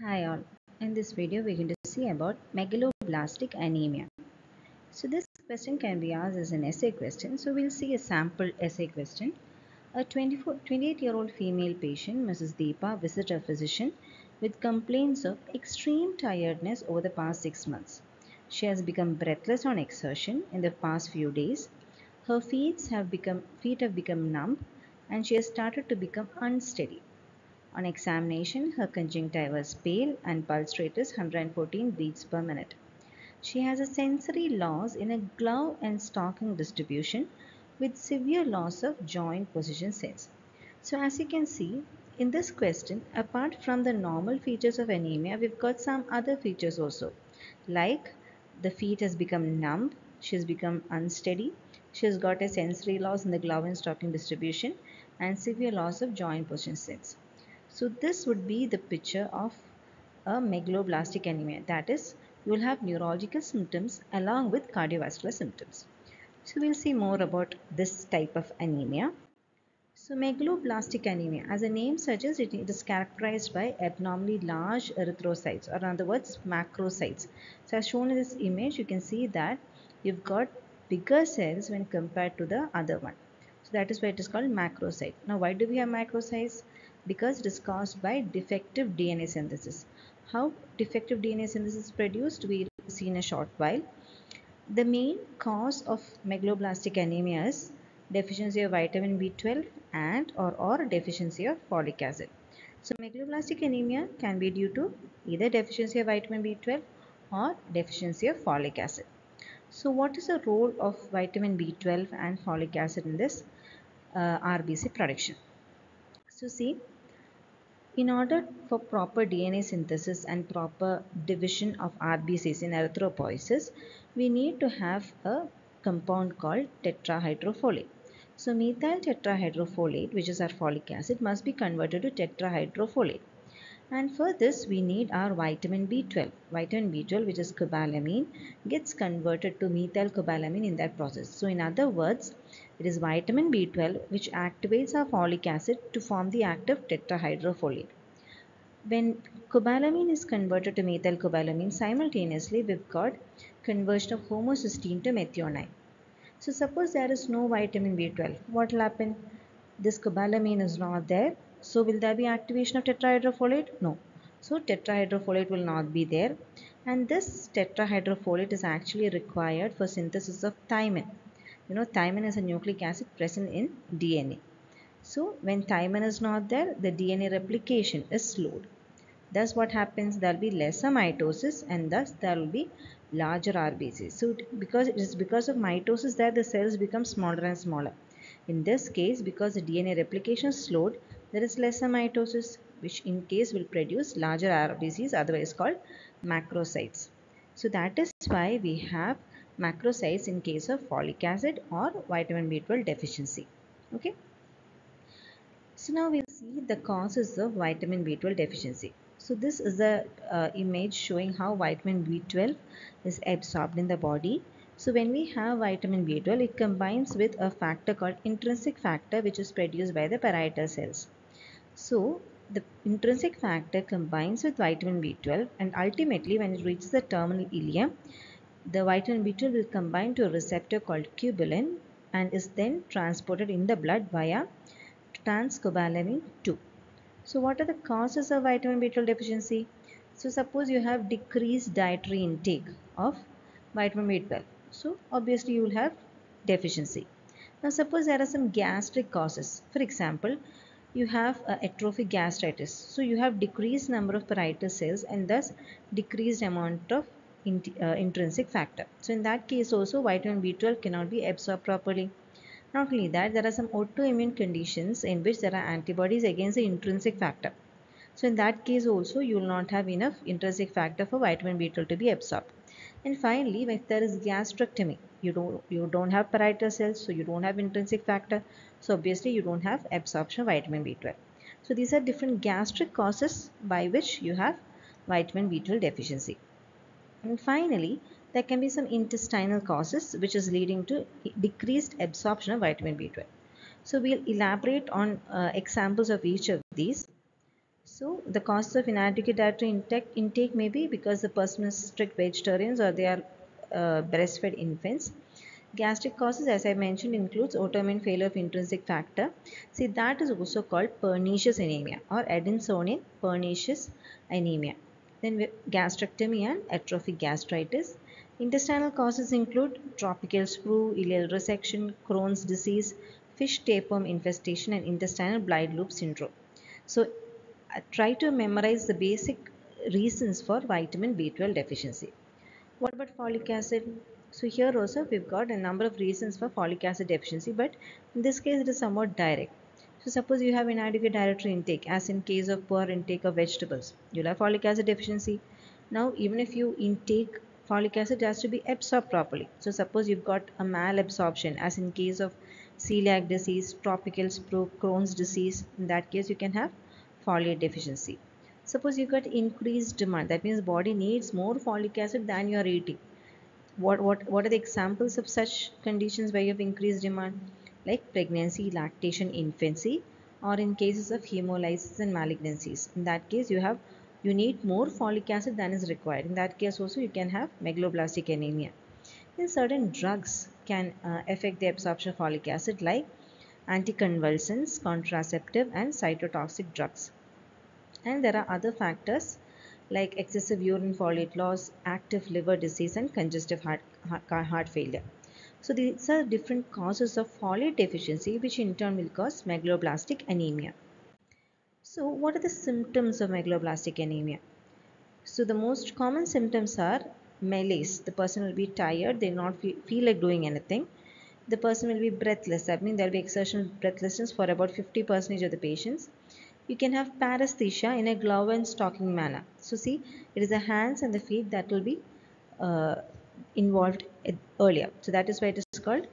Hi all. In this video we're going to see about megaloblastic anemia. So this question can be asked as an essay question. So we'll see a sample essay question. A 24, 28 year old female patient, Mrs. Deepa, visited a physician with complaints of extreme tiredness over the past six months. She has become breathless on exertion in the past few days. Her feet have become feet have become numb and she has started to become unsteady. On examination, her conjunctiva is pale and pulse rate is 114 beats per minute. She has a sensory loss in a glove and stocking distribution with severe loss of joint position sense. So as you can see, in this question, apart from the normal features of anemia, we've got some other features also. Like the feet has become numb, she has become unsteady, she has got a sensory loss in the glove and stocking distribution and severe loss of joint position sense. So this would be the picture of a megaloblastic anemia. That is, you will have neurological symptoms along with cardiovascular symptoms. So we'll see more about this type of anemia. So megaloblastic anemia, as the name suggests, it, is characterized by abnormally large erythrocytes or in other words macrocytes. So as shown in this image, you can see that you've got bigger cells when compared to the other one. So that is why it is called macrocyte. Now why do we have macrocytes? Because it is caused by defective DNA synthesis. How defective DNA synthesis is produced, we'll see in a short while. The main cause of megaloblastic anemia is deficiency of vitamin B12 and or, or deficiency of folic acid. So megaloblastic anemia can be due to either deficiency of vitamin B12 or deficiency of folic acid. So what is the role of vitamin B12 and folic acid in this uh, RBC production? So see, in order for proper DNA synthesis and proper division of RBCs in erythropoiesis, we need to have a compound called tetrahydrofolate. So methyl tetrahydrofolate, which is our folic acid, must be converted to tetrahydrofolate. And for this, we need our vitamin B12. Vitamin B12, which is cobalamin, gets converted to methyl cobalamin in that process. So in other words, it is vitamin B12 which activates our folic acid to form the active tetrahydrofolate. When cobalamin is converted to methylcobalamin simultaneously we've got conversion of homocysteine to methionine. So suppose there is no vitamin B12, what will happen? This cobalamin is not there. So will there be activation of tetrahydrofolate? No. So tetrahydrofolate will not be there. And this tetrahydrofolate is actually required for synthesis of thymine. You know, thymine is a nucleic acid present in DNA. So when thymine is not there, the DNA replication is slowed. Thus what happens? There will be lesser mitosis and thus there will be larger RBCs. So because it is because of mitosis that the cells become smaller and smaller. In this case, because the DNA replication is slowed, there is lesser mitosis which in case will produce larger RBCs otherwise called macrocytes. So that is why we have macrocytes in case of folic acid or vitamin B12 deficiency. Okay. So now we'll see the causes of vitamin B12 deficiency. So this is the uh, image showing how vitamin B12 is absorbed in the body. So when we have vitamin B12, it combines with a factor called intrinsic factor which is produced by the parietal cells. So the intrinsic factor combines with vitamin B12 and ultimately when it reaches the terminal ileum, the vitamin B12 will combine to a receptor called cubilin and is then transported in the blood via transcobalamin 2. So what are the causes of vitamin B12 deficiency? So suppose you have decreased dietary intake of vitamin B12. So obviously you will have deficiency. Now suppose there are some gastric causes. For example, you have atrophic gastritis. So you have decreased number of parietal cells and thus decreased amount of uh, intrinsic factor. So in that case also vitamin B12 cannot be absorbed properly. Not only that, there are some autoimmune conditions in which there are antibodies against the intrinsic factor. So in that case also you will not have enough intrinsic factor for vitamin B12 to be absorbed. And finally, if there is gastrectomy, you don't you don't have parietal cells, so you don't have intrinsic factor. So obviously you don't have absorption of vitamin B12. So these are different gastric causes by which you have vitamin B12 deficiency. And finally, there can be some intestinal causes which is leading to decreased absorption of vitamin B12. So we'll elaborate on uh, examples of each of these. So the causes of inadequate dietary intake, intake may be because the person is strict vegetarians or they are uh, breastfed infants. Gastric causes, as I mentioned, includes autoimmune failure of intrinsic factor. See, that is also called pernicious anemia or Addisonian pernicious anemia. Then gastrectomy and atrophic gastritis. Intestinal causes include tropical sprue, ileal resection, Crohn's disease, fish tapeworm infestation and intestinal blind loop syndrome. So try to memorize the basic reasons for vitamin B12 deficiency. What about folic acid? So here also we've got a number of reasons for folic acid deficiency but in this case it is somewhat direct. So suppose you have inadequate dietary intake as in case of poor intake of vegetables. You'll have folic acid deficiency. Now even if you intake folic acid it has to be absorbed properly. So suppose you've got a malabsorption as in case of celiac disease, tropical sprue, Crohn's disease. In that case you can have folate deficiency. Suppose you got increased demand, that means body needs more folic acid than you are eating. What, what, what are the examples of such conditions where you have increased demand? Like pregnancy, lactation, infancy, or in cases of hemolysis and malignancies. In that case, you have you need more folic acid than is required. In that case also you can have megaloblastic anemia. Then certain drugs can uh, affect the absorption of folic acid like anticonvulsants, contraceptive and cytotoxic drugs. And there are other factors like excessive urine folate loss, active liver disease and congestive heart, heart, failure. So these are different causes of folate deficiency which in turn will cause megaloblastic anemia. So what are the symptoms of megaloblastic anemia? So the most common symptoms are malaise. The person will be tired, they will not feel, feel like doing anything the person will be breathless. That means there will be exertional breathlessness for about 50% of the patients. You can have paresthesia in a glove and stocking manner. So see, it is the hands and the feet that will be uh, involved earlier. So that is why it is called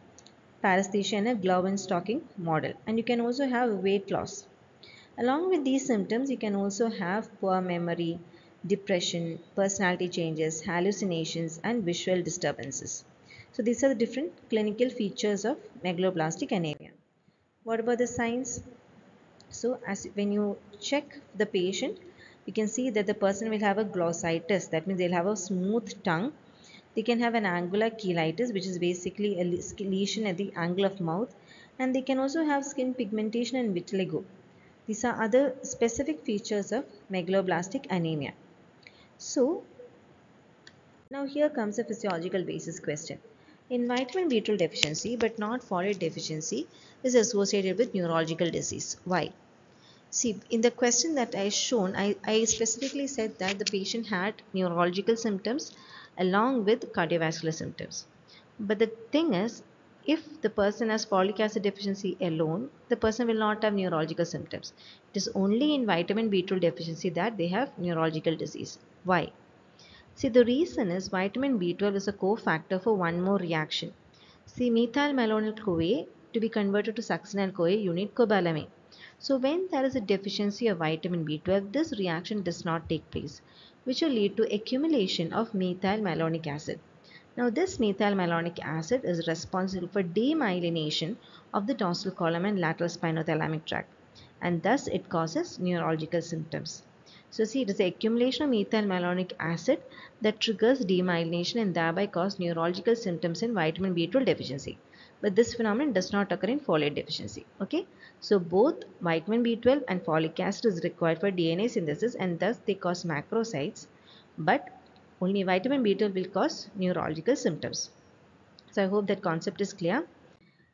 paresthesia in a glove and stocking model. And you can also have weight loss. Along with these symptoms, you can also have poor memory, depression, personality changes, hallucinations and visual disturbances. So these are the different clinical features of megaloblastic anemia. What about the signs? So as when you check the patient, you can see that the person will have a glossitis. That means they'll have a smooth tongue. They can have an angular cheilitis, which is basically a lesion at the angle of mouth. And they can also have skin pigmentation and vitiligo. These are other specific features of megaloblastic anemia. So now here comes a physiological basis question. In vitamin B12 deficiency but not folate deficiency is associated with neurological disease. Why? See, in the question that I shown, I, I specifically said that the patient had neurological symptoms along with cardiovascular symptoms. But the thing is, if the person has folic acid deficiency alone, the person will not have neurological symptoms. It is only in vitamin B12 deficiency that they have neurological disease. Why? See, the reason is vitamin B12 is a cofactor for one more reaction. See, methylmalonyl CoA to be converted to succinyl CoA, you need cobalamin. So, when there is a deficiency of vitamin B12, this reaction does not take place, which will lead to accumulation of methylmalonic acid. Now, this methylmalonic acid is responsible for demyelination of the dorsal column and lateral spinothalamic tract, and thus it causes neurological symptoms. So see it is the accumulation of methylmalonic acid that triggers demyelination and thereby cause neurological symptoms in vitamin B12 deficiency. But this phenomenon does not occur in folate deficiency. Okay. So both vitamin B12 and folic acid is required for DNA synthesis and thus they cause macrocytes. But only vitamin B12 will cause neurological symptoms. So I hope that concept is clear.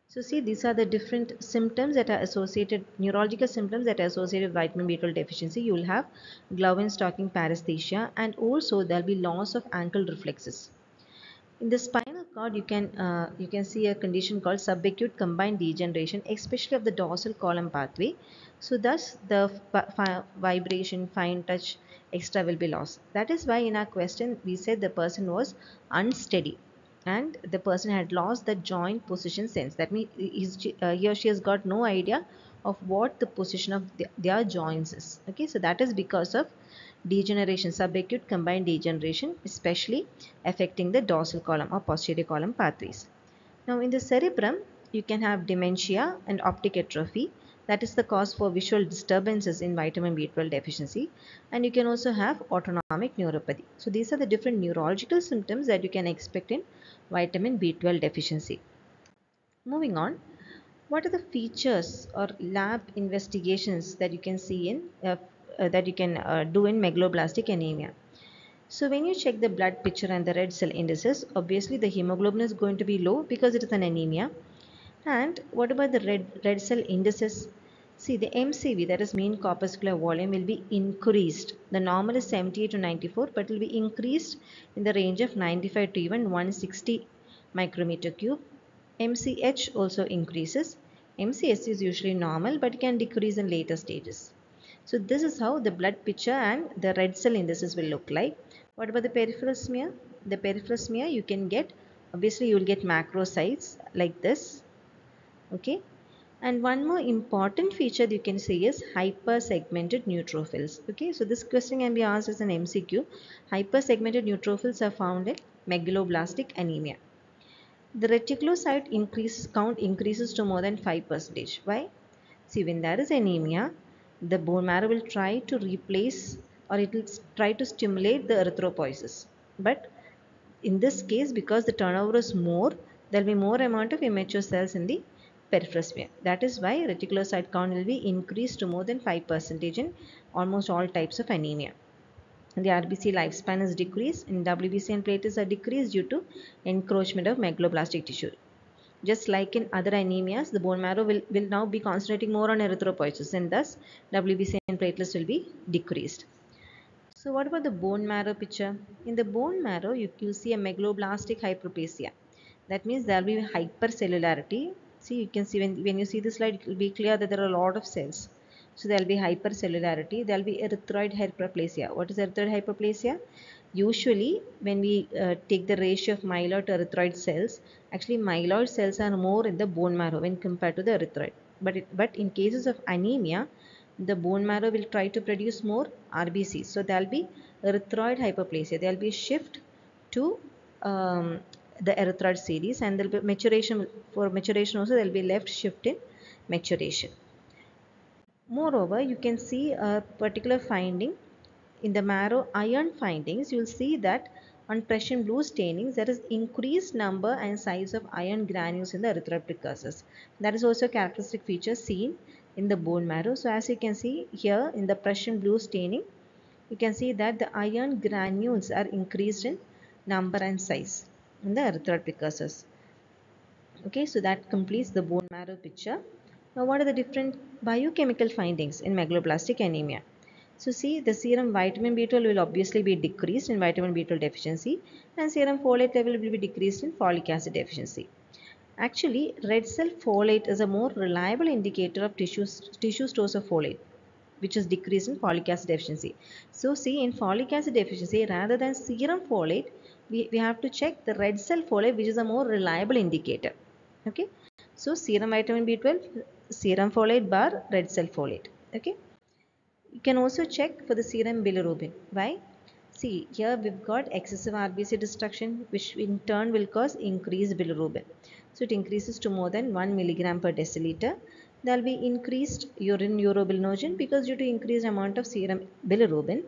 So see these are the different symptoms that are associated, neurological symptoms that are associated with vitamin B12 deficiency. You will have glove and stocking paresthesia and also there will be loss of ankle reflexes. In the spinal cord you can uh, you can see a condition called subacute combined degeneration especially of the dorsal column pathway. So thus the vibration, fine touch, extra will be lost. That is why in our question we said the person was unsteady and the person had lost the joint position sense that means uh, he or she has got no idea of what the position of the, their joints is okay so that is because of degeneration subacute combined degeneration especially affecting the dorsal column or posterior column pathways now in the cerebrum you can have dementia and optic atrophy that is the cause for visual disturbances in vitamin B12 deficiency and you can also have autonomic neuropathy. So these are the different neurological symptoms that you can expect in vitamin B12 deficiency. Moving on, what are the features or lab investigations that you can see in uh, uh, that you can uh, do in megaloblastic anemia? So when you check the blood picture and the red cell indices, obviously the hemoglobin is going to be low because it is an anemia. And what about the red, red cell indices? See the MCV that is mean corpuscular volume will be increased. The normal is 78 to 94 but it will be increased in the range of 95 to even 160 micrometer cube. MCH also increases. MCS is usually normal but can decrease in later stages. So this is how the blood picture and the red cell indices will look like. What about the peripheral smear? The peripheral smear you can get, obviously you will get macrocytes like this. Okay. And one more important feature you can see is hypersegmented neutrophils. Okay, so this question can be asked as an MCQ. Hypersegmented neutrophils are found in megaloblastic anemia. The reticulocyte increase, count increases to more than 5%. Why? See, when there is anemia, the bone marrow will try to replace or it will try to stimulate the erythropoiesis. But in this case, because the turnover is more, there will be more amount of immature cells in the peripheral smear. That is why reticulocyte count will be increased to more than 5% in almost all types of anemia. The RBC lifespan is decreased and WBC and platelets are decreased due to encroachment of megaloblastic tissue. Just like in other anemias, the bone marrow will, will now be concentrating more on erythropoiesis and thus WBC and platelets will be decreased. So what about the bone marrow picture? In the bone marrow, you will see a megaloblastic hyperplasia. That means there will be hypercellularity. See, you can see when, when you see the slide, it will be clear that there are a lot of cells. So there will be hypercellularity. There will be erythroid hyperplasia. What is erythroid hyperplasia? Usually, when we uh, take the ratio of myeloid to erythroid cells, actually myeloid cells are more in the bone marrow when compared to the erythroid. But, it, but in cases of anemia, the bone marrow will try to produce more RBCs. So there will be erythroid hyperplasia. There will be a shift to um, the erythroid series and there will be maturation. For maturation also there will be left shift in maturation. Moreover, you can see a particular finding in the marrow iron findings. You will see that on Prussian blue stainings there is increased number and size of iron granules in the erythroid precursors. That is also a characteristic feature seen in the bone marrow. So as you can see here in the Prussian blue staining, you can see that the iron granules are increased in number and size in the erythroid precursors. Okay, so that completes the bone marrow picture. Now what are the different biochemical findings in megaloblastic anemia? So see the serum vitamin B12 will obviously be decreased in vitamin B12 deficiency and serum folate level will be decreased in folic acid deficiency. Actually, red cell folate is a more reliable indicator of tissue, tissue stores of folate, which is decreased in folic acid deficiency. So see, in folic acid deficiency, rather than serum folate, we, we have to check the red cell folate, which is a more reliable indicator. Okay. So serum vitamin B12, serum folate bar, red cell folate. Okay. You can also check for the serum bilirubin. Why? See, here we've got excessive RBC destruction, which in turn will cause increased bilirubin. So it increases to more than 1 milligram per deciliter. There will be increased urine urobilinogen because due to increased amount of serum bilirubin.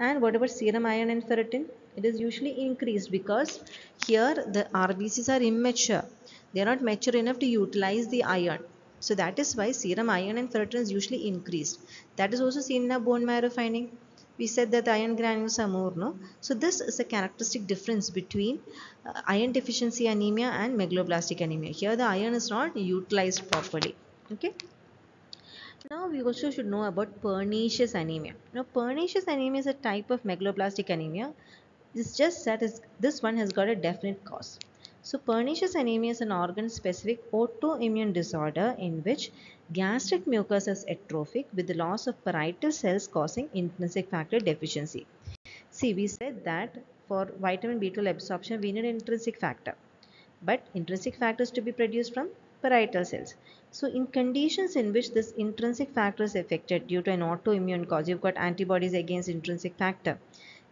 And what about serum iron and ferritin? It is usually increased because here the RBCs are immature. They are not mature enough to utilize the iron. So that is why serum iron and ferritin is usually increased. That is also seen in a bone marrow finding. We said that iron granules are more no? So this is a characteristic difference between uh, iron deficiency anemia and megaloblastic anemia. Here the iron is not utilized properly okay? Now we also should know about pernicious anemia. Now pernicious anemia is a type of megaloblastic anemia. It's just that is, this one has got a definite cause so pernicious anemia is an organ-specific autoimmune disorder in which gastric mucosa is atrophic with the loss of parietal cells causing intrinsic factor deficiency. See, we said that for vitamin B12 absorption, we need intrinsic factor. But intrinsic factor is to be produced from parietal cells. So in conditions in which this intrinsic factor is affected due to an autoimmune cause, you've got antibodies against intrinsic factor.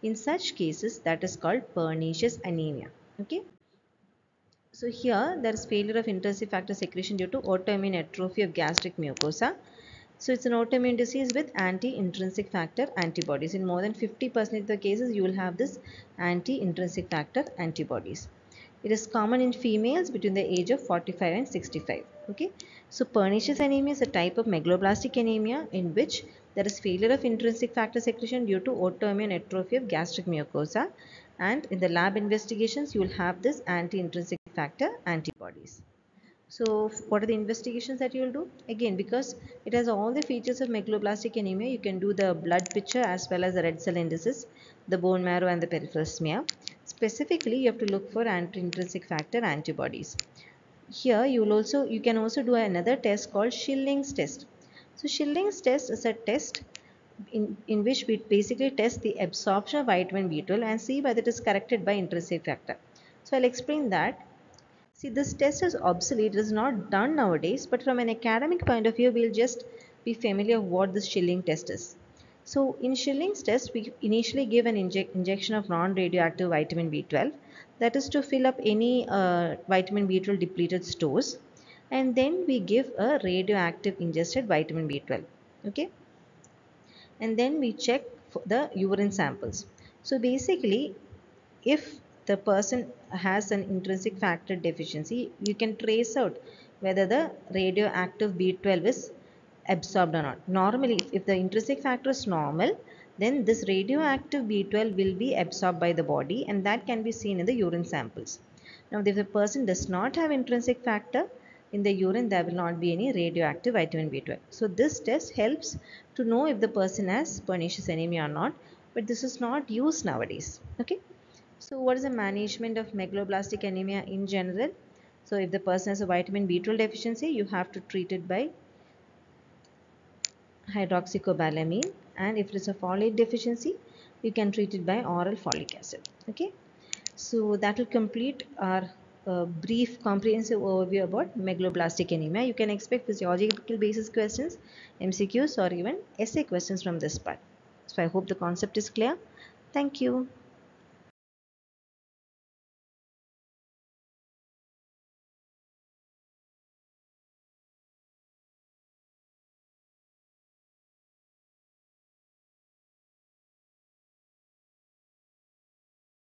In such cases, that is called pernicious anemia. Okay. So here there is failure of intrinsic factor secretion due to autoimmune atrophy of gastric mucosa So it's an autoimmune disease with anti-intrinsic factor antibodies. In more than 50% of the cases, you will have this anti-intrinsic factor antibodies. It is common in females between the age of 45 and 65. Okay. So pernicious anemia is a type of megaloblastic anemia in which there is failure of intrinsic factor secretion due to autoimmune atrophy of gastric mucosa and in the lab investigations you will have this anti-intrinsic factor antibodies. So what are the investigations that you will do? Again, because it has all the features of megaloblastic anemia, you can do the blood picture as well as the red cell indices, the bone marrow and the peripheral smear. Specifically, you have to look for anti-intrinsic factor antibodies. Here, you will also you can also do another test called Schilling's test. So Schilling's test is a test in, in which we basically test the absorption of vitamin B12 and see whether it is corrected by intrinsic factor. So I'll explain that See, this test is obsolete. It is not done nowadays, but from an academic point of view, we'll just be familiar what this Schilling test is. So, in Schilling's test, we initially give an inject injection of non-radioactive vitamin B12. That is to fill up any uh, vitamin B12 depleted stores. And then we give a radioactive ingested vitamin B12. Okay. And then we check the urine samples. So, basically, if the person has an intrinsic factor deficiency, you can trace out whether the radioactive B12 is absorbed or not. Normally, if the intrinsic factor is normal, then this radioactive B12 will be absorbed by the body and that can be seen in the urine samples. Now, if the person does not have intrinsic factor, in the urine there will not be any radioactive vitamin B12. So, this test helps to know if the person has pernicious anemia or not, but this is not used nowadays. Okay. So what is the management of megaloblastic anemia in general? So if the person has a vitamin B12 deficiency, you have to treat it by hydroxycobalamin and if it is a folate deficiency, you can treat it by oral folic acid. Okay. So that will complete our brief comprehensive overview about megaloblastic anemia. You can expect physiological basis questions, MCQs or even essay questions from this part. So I hope the concept is clear. Thank you.